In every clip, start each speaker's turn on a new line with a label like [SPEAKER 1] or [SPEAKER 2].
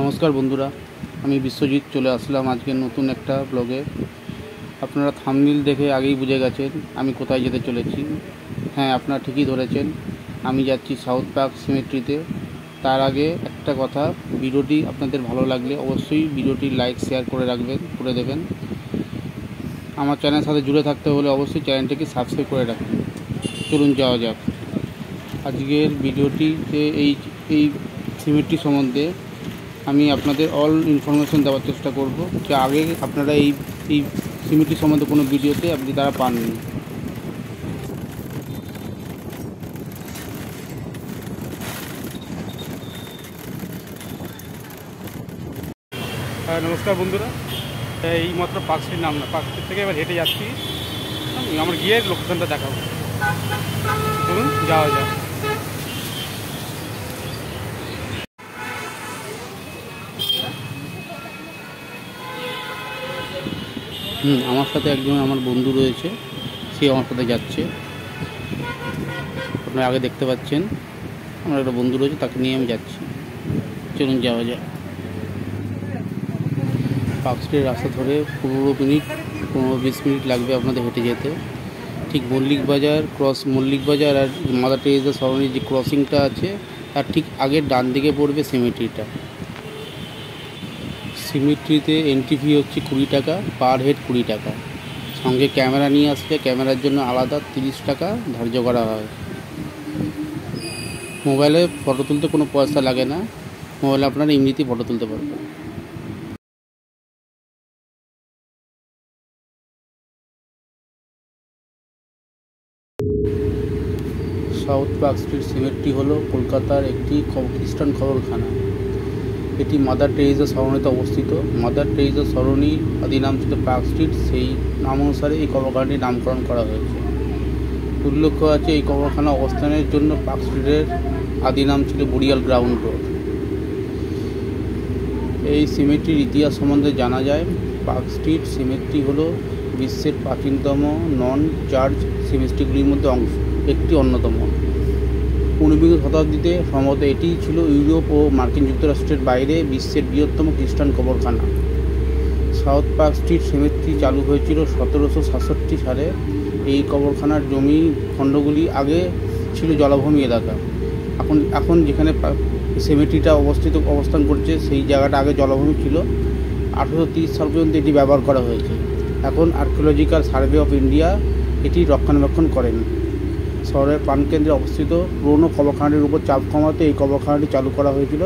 [SPEAKER 1] নমস্কার বন্ধুরা, আমি বিশ্বজিৎ চলে আসলাম আজকে নতুন একটা ব্লগে আপনারা থামনিল দেখে আগেই বুঝে গেছেন আমি কোথায় যেতে চলেছি। হ্যাঁ আপনারা ঠিকই ধরেছেন, আমি যাচ্ছি সাউথ পার্ক সিমেট্রিতে তার আগে একটা কথা, ভিডিওটি আপনাদের ভালো লাগলে অবশ্যই ভিডিওটি লাইক শেয়ার করে রাখবেন, করে দেবেন। আমার চ্যানেলের সাথে জুড়ে থাকতে হলে অবশ্যই চ্যানেলটিকে সাবস্ক্রাইব করে রাখবেন চলুন যাওয়া যাক। আজকের ভিডিওটিতে এই এই সিমেট্রি সম্বন্ধে আমি আপনাদের অল ইনফরমেশন দেওয়ার চেষ্টা করব। যে আগে আপনারা এই এই সিমেট্রি সম্বন্ধে কোনো ভিডিওতে আপনি তারা পাননি।
[SPEAKER 2] হ্যাঁ নমস্কার বন্ধুরা। এই মাত্র পার্ক স্ট্রিট নাম না পার্ক স্ট্রিট থেকে এবার হেঁটে যাচ্ছি। আমার গিয়ে লোকেশনটা দেখাবো। চলুন, যাওয়া যাক।
[SPEAKER 1] হুম, আমার সাথে একজন আমার বন্ধু রয়েছে, সে আমার সাথে যাচ্ছে। আপনারা আগে দেখতে পাচ্ছেন, আমার একটা বন্ধু রয়েছে, তাকে নিয়ে আমি যাচ্ছি। চলুন যাওয়া যায় পার্ক স্ট্রিট রাস্তা ধরে পনেরো মিনিট, পনেরো বিশ মিনিট লাগবে আপনাদের হেঁটে যেতে। ঠিক মল্লিক বাজার, ক্রস মল্লিক বাজার আর মাদার টেরিজা সরণির যে ক্রসিংটা আছে, তার ঠিক আগের ডান দিকে পড়বে সিমেট্রিটা সিমেট্রিতে এন্ট্রি ফি হচ্ছে কুড়ি টাকা পার হেড কুড়ি টাকা। সঙ্গে ক্যামেরা নিয়ে আসলে ক্যামেরার জন্য আলাদা তিরিশ টাকা ধার্য করা হয়। মোবাইলে ফটো তুলতে কোনো পয়সা লাগে না। মোবাইলে আপনারা এমনিতেই ফটো তুলতে পারবেন। সাউথ পার্ক স্ট্রিট সিমেট্রি হলো কলকাতার একটি খ্রিস্টান খবরখানা। এটি মাদার টেরিজা সরণিতে অবস্থিত। মাদার টেরিজা সরণি আদি নাম ছিল পার্ক স্ট্রিট। সেই নাম অনুসারে এই কবরখানাটির নামকরণ করা হয়েছে। উল্লেখ্য আছে, এই কবরখানা অবস্থানের জন্য পার্ক স্ট্রিটের আদি নাম ছিল বুড়িয়াল গ্রাউন্ড রোড। এই সিমেট্রির ইতিহাস সম্বন্ধে জানা যায়, পার্ক স্ট্রিট সিমেট্রি হলো বিশ্বের প্রাচীনতম নন চার্চ সিমেট্রিগুলির মধ্যে অংশ, একটি অন্যতম। ঊনবিংশ শতাব্দীতে সম্ভবত এটি ছিল ইউরোপ ও মার্কিন যুক্তরাষ্ট্রের বাইরে বিশ্বের বৃহত্তম খ্রিস্টান কবরখানা। সাউথ পার্ক স্ট্রিট সেমেট্রি চালু হয়েছিল সতেরোশো সাতষট্টি সালে। এই কবরখানার জমি খণ্ডগুলি আগে ছিল জলাভূমি এলাকা। এখন এখন যেখানে সেমেট্রিটা অবস্থিত, অবস্থান করছে, সেই জায়গাটা আগে জলাভূমি ছিল। আঠেরোশো তিরিশ সাল পর্যন্ত এটি ব্যবহার করা হয়েছে। এখন আর্কিওলজিক্যাল সার্ভে অফ ইন্ডিয়া এটি রক্ষণাবেক্ষণ করেন। শহরের প্রাণকেন্দ্রে অবস্থিত। পুরনো কবরখানাটির উপর চাপ কমাতে এই কবরখানাটি চালু করা হয়েছিল।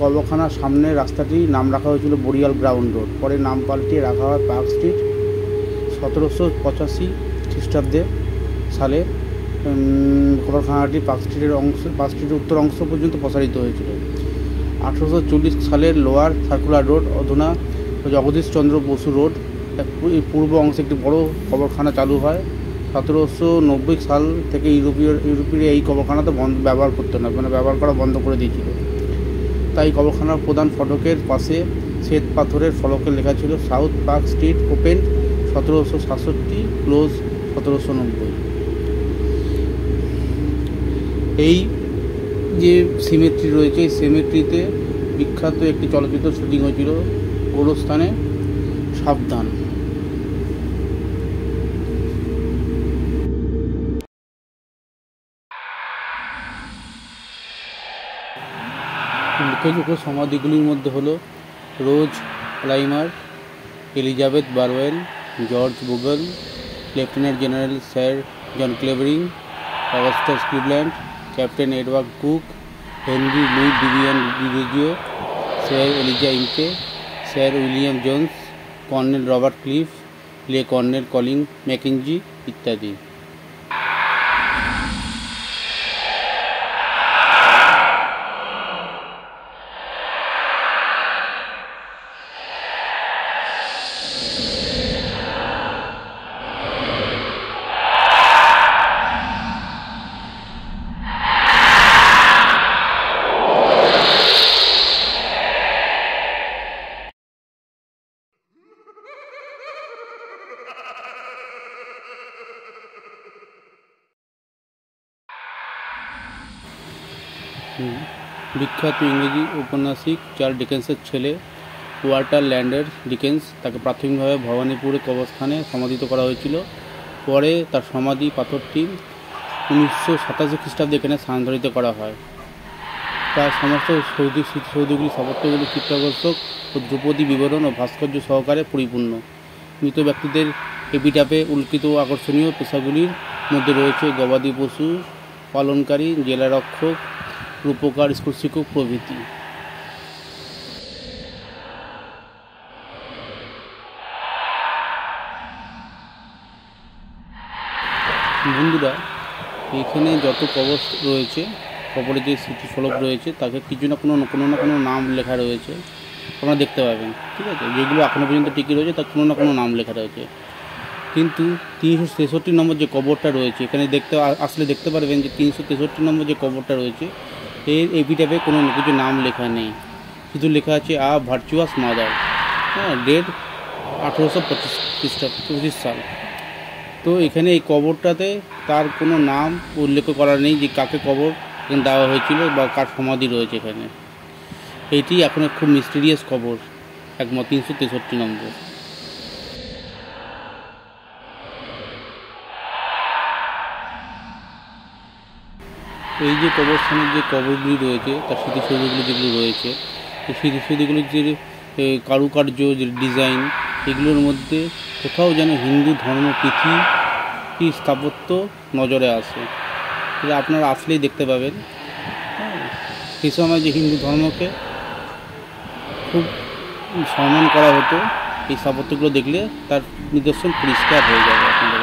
[SPEAKER 1] কবরখানার সামনে রাস্তাটি নাম রাখা হয়েছিল বরিয়াল গ্রাউন্ড রোড। পরে নাম পাল্টিয়ে রাখা হয় পার্ক স্ট্রিট। সতেরোশো পঁচাশি খ্রিস্টাব্দে সালে কবরখানাটি পার্ক স্ট্রিটের অংশ, পার্ক স্ট্রিটের উত্তর অংশ পর্যন্ত প্রসারিত হয়েছিল। আঠেরোশো চল্লিশ সালের লোয়ার সার্কুলার রোড, অধুনা জগদীশচন্দ্র বসু রোড পূর্ব অংশে একটি বড় কবরখানা চালু হয়। সতেরোশো নব্বই সাল থেকে ইউরোপীয় ইউরোপীয় এই কবরখানাতে বন্ধ, ব্যবহার করতো না মানে ব্যবহার করা বন্ধ করে দিয়েছিল। তাই কবরখানার প্রধান ফটকের পাশে শ্বেত পাথরের ফলকে লেখা ছিল, সাউথ পার্ক স্ট্রিট ওপেন সতেরোশো সাতষট্টি, ক্লোজ সতেরোশো নব্বই। এই যে সিমেট্রি রয়েছে, এই সিমেট্রিতে বিখ্যাত একটি চলচ্চিত্র শুটিং হয়েছিল গোরস্থানে, সাবধান। উল্লেখযোগ্য সমাধিগুলির মধ্যে হলো Rose Clymer, Elizabeth Barwell, George Bogle, Lieutenant General Sir John Clavering, Augustus Cleveland, Captain Edward Cook, Henry Louis Vivian Derozio Sir Elijah Impey Sir William Jones, Colonel Robert Cliff, লে কর্নেল কলিং ম্যাকেঞ্জি ইত্যাদি। বিখ্যাত ইংরেজি ঔপন্যাসিক Charles ডিকেন্সের ছেলে Walter ল্যান্ডের Dickens, তাকে প্রাথমিকভাবে ভবানীপুরে কবরস্থানে সমাধিত করা হয়েছিল। পরে তার সমাধি পাথরটি উনিশশো সাতাশি খ্রিস্টাব্দে এখানে স্থানান্তরিত করা হয়। প্রায় সমস্ত সৌদি স্মৃতিসৌধগুলি স্থাপত্যগুলি চিত্তাকর্ষক ও ধ্রুপদী বিবরণ ও ভাস্কর্য সহকারে পরিপূর্ণ। মৃত ব্যক্তিদের এপিটাপে উল্কিত ও আকর্ষণীয় পেশাগুলির মধ্যে রয়েছে গবাদি পশু পালনকারী, জেলারক্ষক রূপকার স্কুল শিক্ষক প্রভৃতি। বন্ধুরা, এখানে যত কবর রয়েছে কবরে যে স্মৃতিফলক রয়েছে, তাকে কিছু না কোনো কোনো না কোনো নাম লেখা রয়েছে। আপনারা দেখতে পাবেন ঠিক আছে? যেগুলো এখনও পর্যন্ত টিকে রয়েছে, তার কোনো না কোনো নাম লেখা রয়েছে। কিন্তু তিনশো তেষট্টি নম্বর যে কবরটা রয়েছে, এখানে দেখতে আসলে দেখতে পারবেন যে তিনশো তেষট্টি নম্বর যে কবরটা রয়েছে এর এপিটাপে কোনো কিছু নাম লেখা নেই। শুধু লেখা আছে, আ ভার্চুয়াস মাদার। হ্যাঁ ডেট আঠেরোশো পঁচিশ খ্রিস্টাব্দ পঁচিশ সাল। তো এখানে এই কবরটাতে তার কোনো নাম উল্লেখ করা নেই যে কাকে কবর দেওয়া হয়েছিল বা কার সমাধি রয়েছে এখানে। এটি এখন খুব মিস্টিরিয়াস কবর, একমাত্র তিনশো তেষট্টি নম্বর। এই যে কবরস্থানের যে কবরগুলি রয়েছে, তার স্মৃতিসৌধগুলি যেগুলো রয়েছে, এই স্মৃতিসৌধগুলির যে কারুকার্য, যে ডিজাইন, এগুলোর মধ্যে কোথাও যেন হিন্দু ধর্ম পৃথি কি স্থাপত্য নজরে আসে। এটা আপনারা আসলেই দেখতে পাবেন। হ্যাঁ সেই সময় যে হিন্দু ধর্মকে খুব সম্মান করা হতো, এই স্থাপত্যগুলো দেখলে তার নিদর্শন পরিষ্কার হয়ে যাবে আপনাদের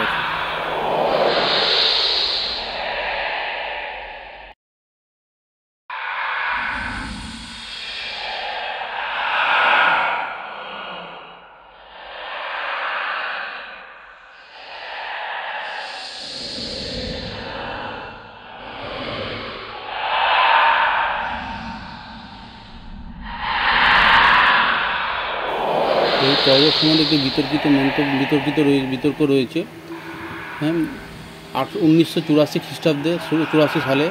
[SPEAKER 1] একটি বিতর্কিত মন্তব্য, বিতর্কিত বিতর্ক রয়েছে হ্যাঁ আট উনিশশো চুরাশি খ্রিস্টাব্দে চুরাশি সালে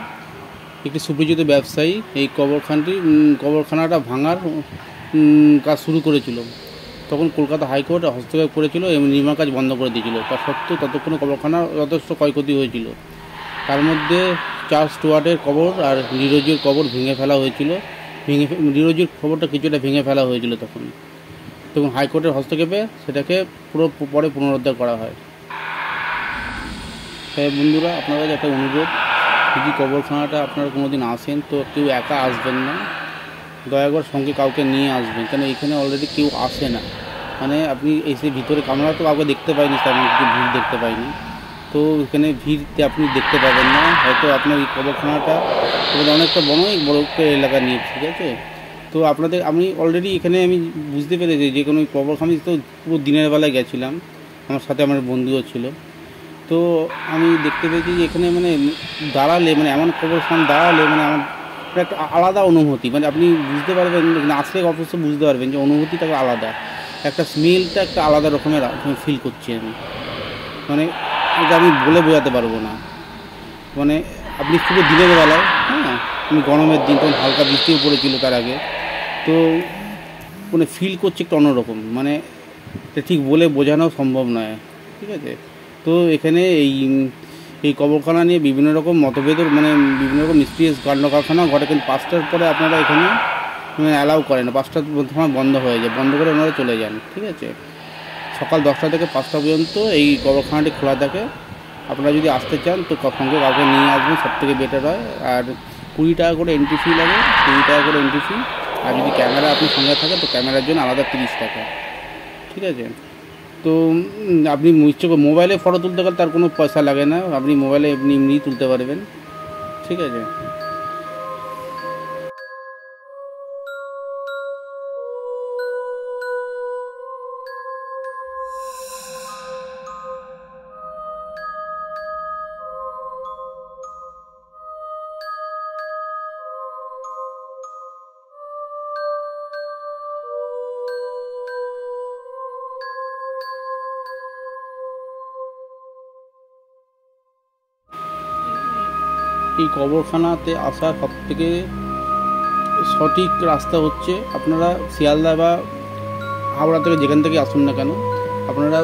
[SPEAKER 1] একটি সুপরিচিত ব্যবসায়ী এই কবরখানটি কবরখানাটা ভাঙার কাজ শুরু করেছিল। তখন কলকাতা হাইকোর্ট হস্তক্ষেপ করেছিল এবং নির্মাণ কাজ বন্ধ করে দিয়েছিল। তা সত্ত্বেও ততক্ষণে কবরখানা যথেষ্ট ক্ষয়ক্ষতি হয়েছিল। তার মধ্যে চার্লস স্টুয়ার্টের কবর আর নিরোজির কবর ভেঙে ফেলা হয়েছিল। ভেঙে নিরোজির খবরটা কিছুটা ভেঙে ফেলা হয়েছিল তখন। তখন হাইকোর্টের হস্তক্ষেপে সেটাকে পুরো পরে পুনরুদ্ধার করা হয়। তাই বন্ধুরা আপনার কাছে একটা অনুরোধ। যদি কবরখানাটা আপনারা কোনো দিন আসেন তো কেউ একা আসবেন না। দয়া করে সঙ্গে কাউকে নিয়ে আসবেন, কেন এখানে অলরেডি কেউ আসে না। মানে আপনি এসে ভিতরে আমরা তো কাউকে দেখতে পাইনি তেমন কিছু ভিড় দেখতে পাইনি। তো এখানে ভিড়তে আপনি দেখতে পাবেন না। হয়তো আপনার এই কবরখানাটা অনেকটা বড় বড় এলাকা নিয়ে, ঠিক আছে? তো আপনাদের, আমি অলরেডি এখানে আমি বুঝতে পেরেছি যে কোনো কবরখানি তো পুরো দিনের বেলায় গেছিলাম। আমার সাথে আমার বন্ধুও ছিল। তো আমি দেখতে পেয়েছি যে এখানে মানে দাঁড়ালে মানে এমন কবরস্থান দাঁড়ালে মানে আমার একটা আলাদা অনুভূতি। মানে আপনি বুঝতে পারবেন আসলে অবশ্য বুঝতে পারবেন যে অনুভূতিটা আলাদা। একটা স্মেলটা একটা আলাদা রকমের ফিল করছি আমি। মানে এটা আমি বলে বোঝাতে পারব না। মানে আপনি পুরো দিনের বেলায় হ্যাঁ আমি গরমের দিন, তখন হালকা বৃষ্টিও পড়েছিল তার আগে। তো মানে ফিল করছে একটু অন্যরকম। মানে এটা ঠিক বলে বোঝানো সম্ভব নয়, ঠিক আছে? তো এখানে এই এই কবরখানা নিয়ে বিভিন্ন রকম মতভেদের মানে বিভিন্ন রকম মিস্ট্রিয়াস কাণ্ড কারখানা ঘটে, কিন্তু পাঁচটার পরে আপনারা এখানে অ্যালাউ করেন পাঁচটার সময় বন্ধ হয়ে যায়, বন্ধ করে ওনারা চলে যান, ঠিক আছে? সকাল দশটা থেকে পাঁচটা পর্যন্ত এই কবরখানাটি খোলা থাকে। আপনারা যদি আসতে চান, তো সঙ্গে কাউকে নিয়ে আসবেন সব থেকে বেটার হয়। আর কুড়ি টাকা করে এন্ট্রি ফি লাগে, কুড়ি টাকা করে এন্ট্রি ফি আর যদি ক্যামেরা আপনি সঙ্গে থাকে তো ক্যামেরার জন্য আলাদা তিরিশ টাকা। ঠিক আছে? তো আপনি নিশ্চয় মোবাইলে ফটো তুলতে গেলে তার কোনো পয়সা লাগে না। আপনি মোবাইলে এমনি এমনিই তুলতে পারবেন। ঠিক আছে? এই কবরখানাতে আসার সব থেকে সঠিক রাস্তা হচ্ছে আপনারা শিয়ালদা বা হাওড়া থেকে যেখান থেকে আসুন না কেন, আপনারা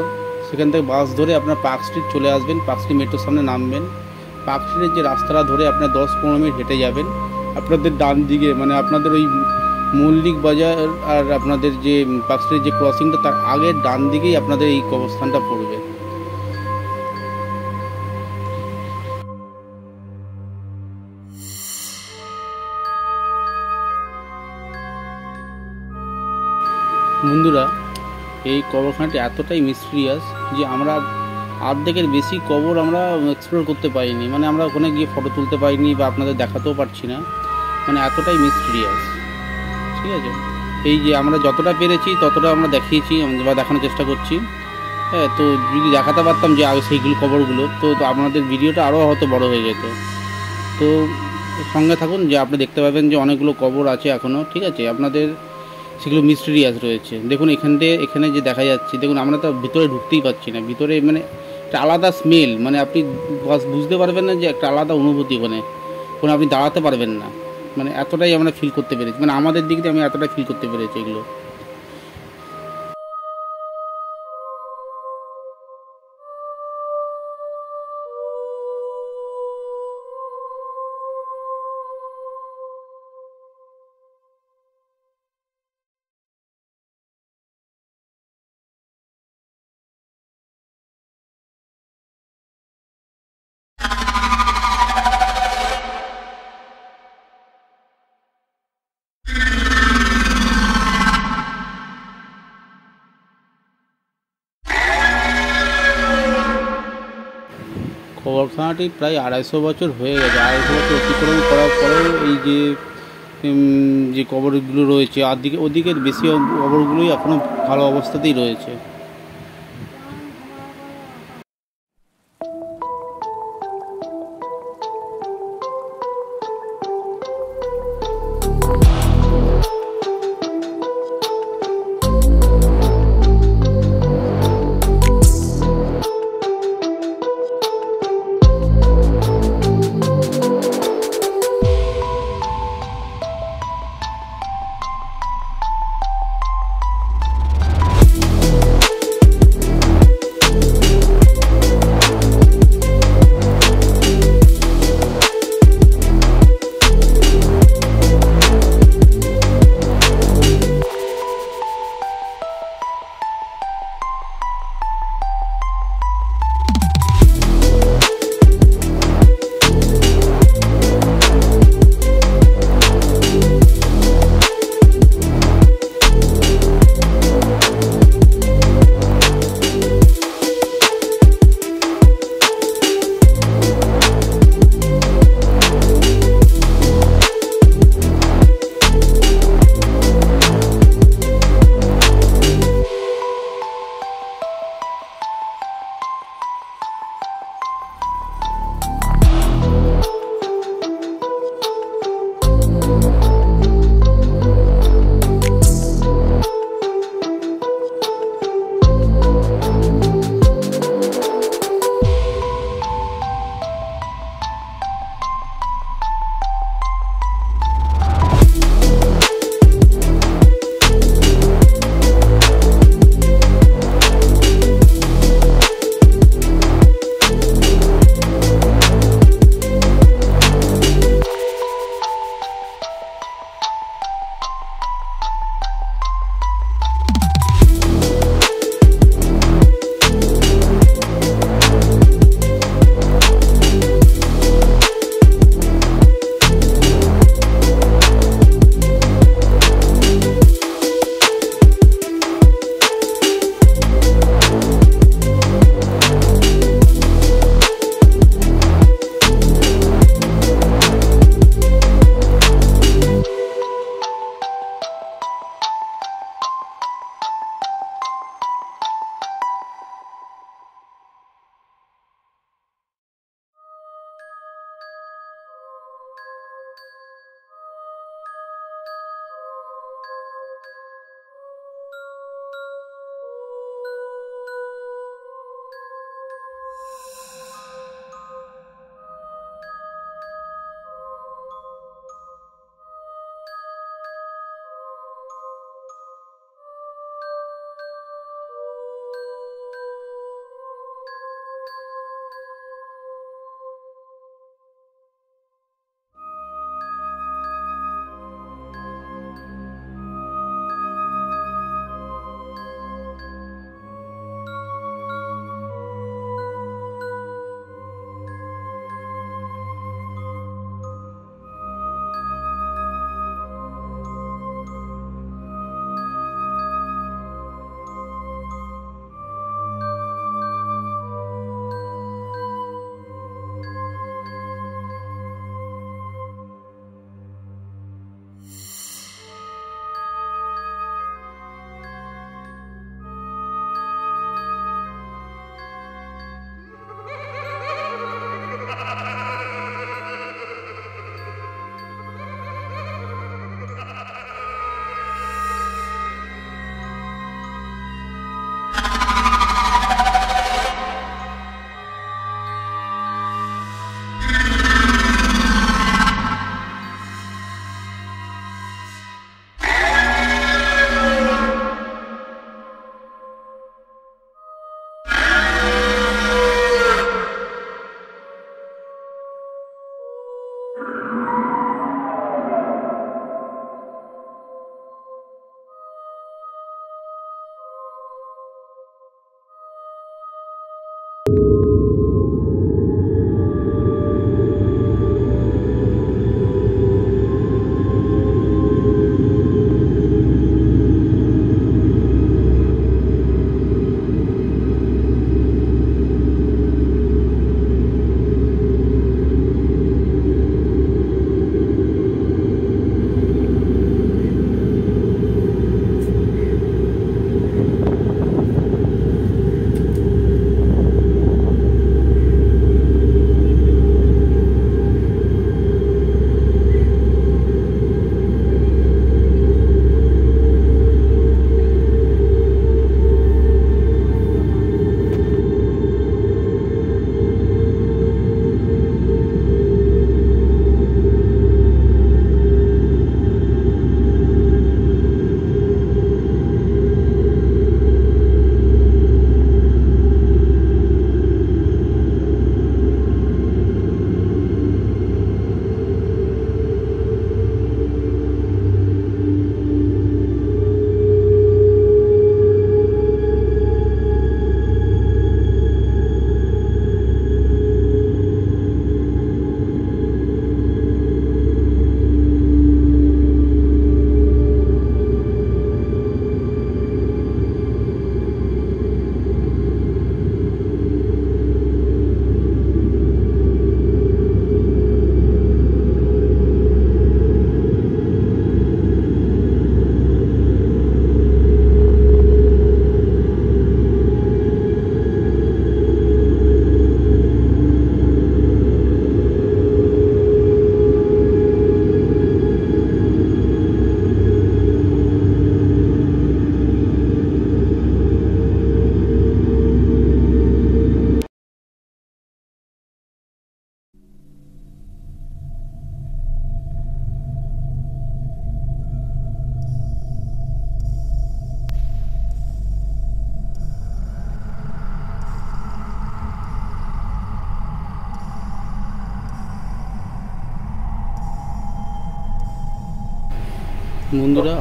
[SPEAKER 1] সেখান থেকে বাস ধরে আপনার পার্ক স্ট্রিট চলে আসবেন, পার্ক স্ট্রিট মেট্রোর সামনে নামবেন। পার্ক স্ট্রিটের যে রাস্তাটা ধরে আপনার দশ পনেরো মিনিট হেঁটে যাবেন, আপনাদের ডান দিকে মানে আপনাদের ওই মল্লিক বাজার আর আপনাদের যে পার্ক স্ট্রিটের যে ক্রসিংটা তার আগের ডান দিকেই আপনাদের এই কবরস্থানটা পড়বে। এই কবরখানাটি এতটাই মিস্ট্রিয়াস যে আমরা অর্ধেকের বেশি কবর আমরা এক্সপ্লোর করতে পারিনি। মানে আমরা ওখানে গিয়ে ফটো তুলতে পারিনি বা আপনাদের দেখাতেও পারছি না। মানে এতটাই মিস্ট্রিয়াস ঠিক আছে? এই যে আমরা যতটা পেরেছি, ততটা আমরা দেখিয়েছি বা দেখানোর চেষ্টা করছি। হ্যাঁ তো যদি দেখাতে পারতাম যে আগে সেইগুলো কবরগুলো, তো তো আপনাদের ভিডিওটা আরও হয়তো বড় হয়ে যেত। তো সঙ্গে থাকুন যে আপনি দেখতে পাবেন যে অনেকগুলো কবর আছে এখনও ঠিক আছে? আপনাদের সেগুলো মিস্টেরিয়াস রয়েছে। দেখুন, এখান থেকে এখানে যে দেখা যাচ্ছে, দেখুন, আমরা তো ভিতরে ঢুকতেই পারছি না। ভিতরে মানে একটা আলাদা স্মেল মানে আপনি বুঝতে পারবেন না যে একটা আলাদা অনুভূতি ওখানে কোনো আপনি দাঁড়াতে পারবেন না। মানে এতটাই আমরা ফিল করতে পেরেছি। মানে আমাদের দিক দিয়ে আমি এতটাই ফিল করতে পেরেছি এগুলো। কবরখানাটি প্রায় আড়াইশো বছর হয়ে গেছে। আড়াইশো বছর অতিক্রম করার পরেও এই যে যে কবরগুলো রয়েছে, আর দিকে, ওদিকে বেশি কবরগুলোই এখনও ভালো অবস্থাতেই রয়েছে।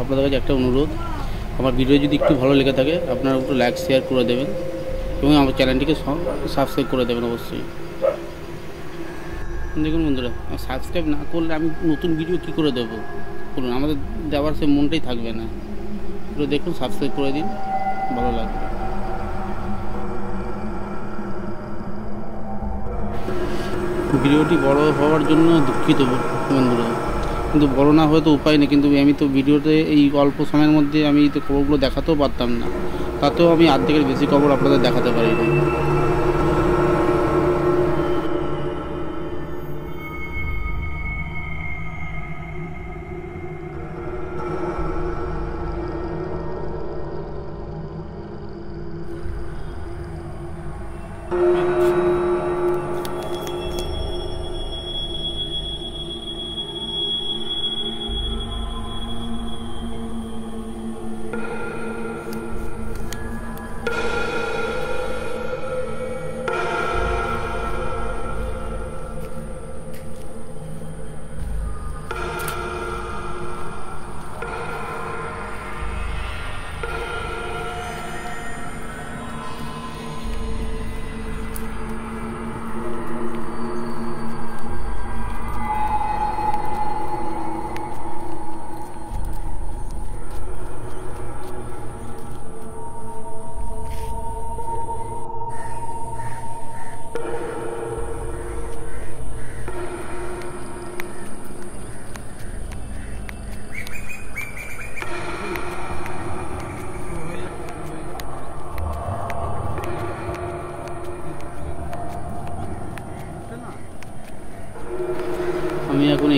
[SPEAKER 1] আপনাদের কাছে একটা অনুরোধ। আমার ভিডিও যদি একটু ভালো লেগে থাকে, আপনারা একটু লাইক শেয়ার করে দেবেন এবং আমার চ্যানেলটিকে সাবস্ক্রাইব করে দেবেন অবশ্যই। দেখুন বন্ধুরা সাবস্ক্রাইব না করলে আমি নতুন ভিডিও কী করে দেবো? বলুন, আমাদের দেওয়ার সে মনটাই থাকবে না। পুরো দেখুন সাবস্ক্রাইব করে দিন, ভালো লাগবে। ভিডিওটি বড় হওয়ার জন্য দুঃখিত বন্ধুরা। কিন্তু বড় না হয়ে তো উপায় নেই, কিন্তু আমি তো ভিডিওতে এই অল্প সময়ের মধ্যে আমি তো খবরগুলো দেখাতেও পারতাম না। তাতেও আমি আর্ধেকের বেশি খবর আপনাদের দেখাতে পারিনি। আমি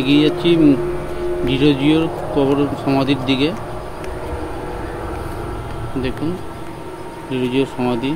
[SPEAKER 1] এগিয়ে যাচ্ছি ডিরোজিওর কবর সমাধির দিকে। দেখুন ডিরোজিওর সমাধি।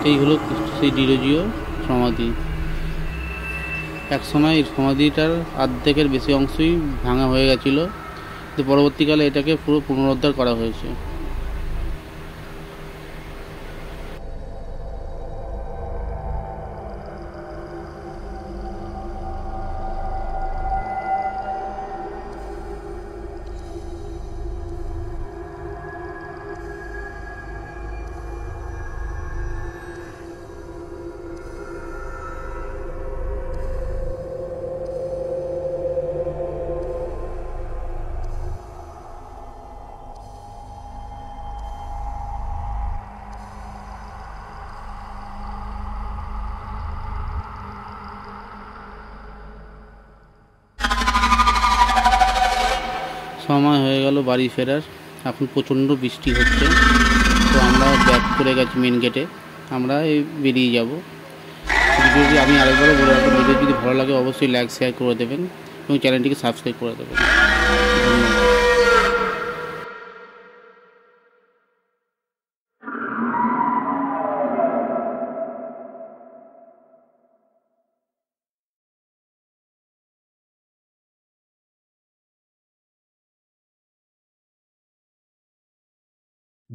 [SPEAKER 1] এটাই হলো সেই ডিরোজিও সমাধি। এক সময় এই সমাধিটার অর্ধেকের বেশি অংশই ভাঙা হয়ে গেছিল। পরবর্তীকালে এটাকে পুরো পুনরুদ্ধার করা হয়েছে। সময় হয়ে গেল বাড়ি ফেরার। এখন প্রচণ্ড বৃষ্টি হচ্ছে। তো আমরা ব্যাক করে গেছি মেন গেটে আমরা এই বেরিয়ে যাব। ভিডিওটি আমি আরেকবারও বলে রাখব। ভিডিও যদি ভালো লাগে অবশ্যই লাইক শেয়ার করে দেবেন এবং চ্যানেলটিকে সাবস্ক্রাইব করে দেবেন।